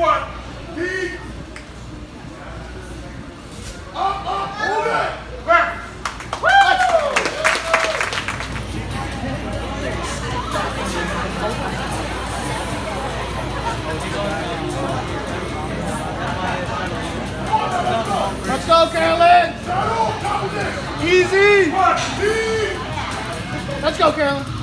Squat. Deep. Up, up, hold it. Back. Let's go. Carolyn. Shadow, top of it. Easy. Let's go, Carolyn.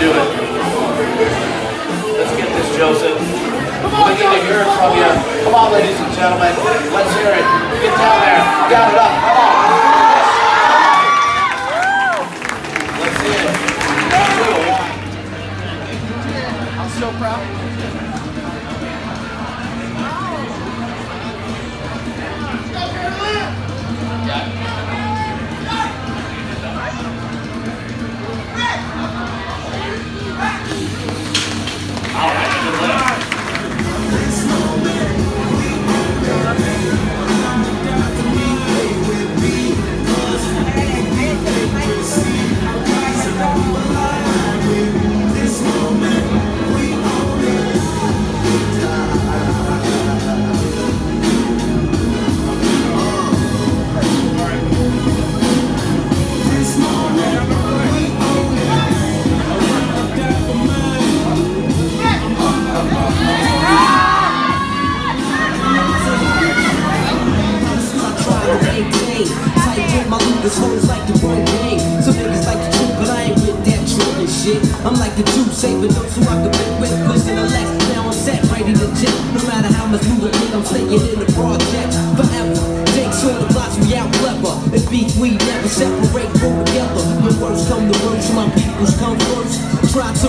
Do it. Let's get this, Joseph. We need to hear it from you. Come on, ladies and gentlemen. Let's hear it. Get down there. Got it up. I'm like the juice, saving those who I can make with pushing the legs. Now I'm set, ready to jet. No matter how much you think I'm staying in the project forever. Jake's on the blocks, we out clever. If beef, we never separate, grow together. When words come to words, my peoples come first. Try to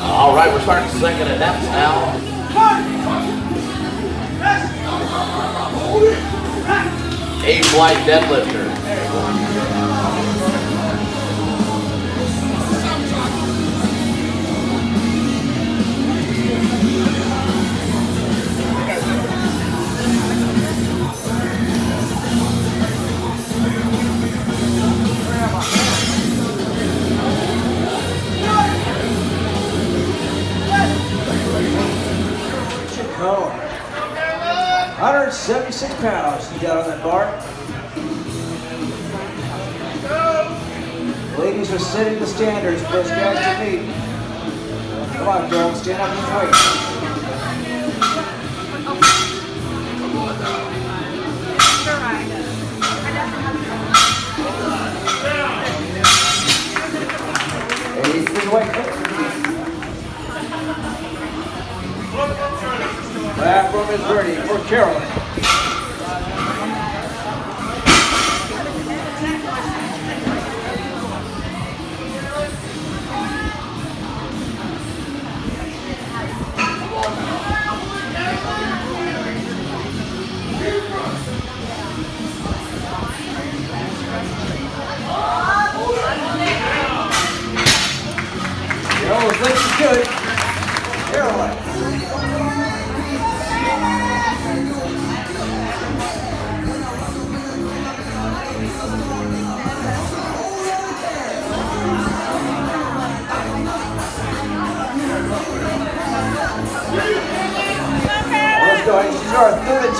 All right, we're starting second and now. A flight deadlifter. 176 pounds he got on that bar. Ladies are setting the standards. First guys to meet. Come on, Joe. Stand up and wait. Away. Platform is ready for Carolyn.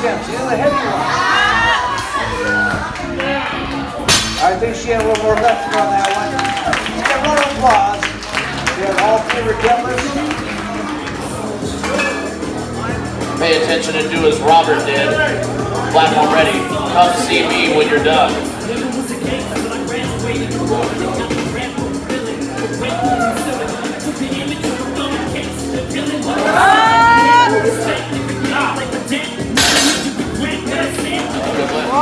Attempt. She's in the heavy one. I think she had a little more left on that one. Let's round of applause. We have all three recovers. Pay attention and do as Robert did. Platform ready. Come see me when you're done.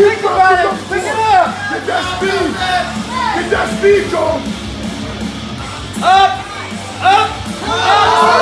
think about it. Pick it up. Get that speed. Get that speed, Joe. Up. Up. Up.